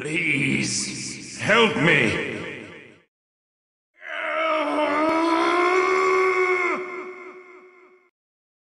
Please, help me.